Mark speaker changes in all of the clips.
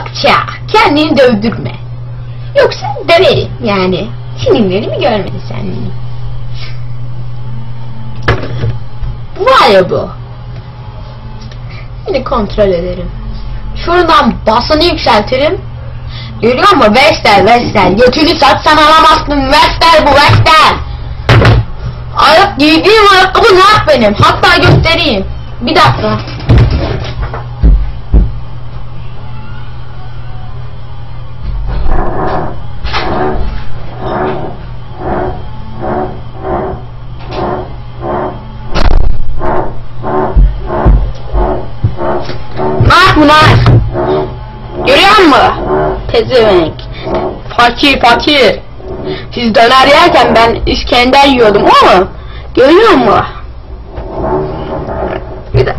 Speaker 1: Salakça kendini dövdürme. Yoksa döverim yani. Filmlerimi görmedin sen benim. Bu var ya bu. Şimdi kontrol ederim. Şuradan basını yükseltirim. Görüyor musun? Vestel, Vestel. Götünü satsan alamazsın. Vestel bu, Vestel. Ayak giydiğim ayakkabı ne yap benim? Hatta göstereyim. Bir dakika. Bunlar. Görüyor musun? Pezevenk. Fakir fakir. Siz döner yerken ben İskender yiyordum ama görüyor musun? Bir de.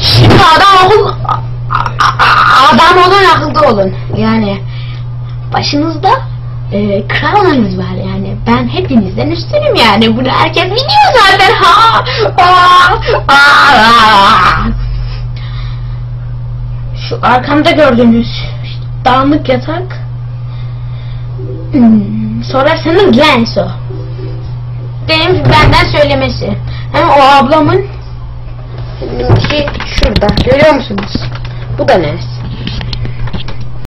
Speaker 1: Şimdi adam olun, a- a- adam olun akılda olun. Yani başınızda e, kralınız var yani. Ben hepinizden üstünüm yani. Bunu herkes biliyor zaten. Ha! Şu arkamda gördüğünüz işte dağınık yatak. Hmm, sorarsanız lens o. Benim benden söylemesi. Hem o ablamın Benimki şurada. Görüyor musunuz? Bu da lens.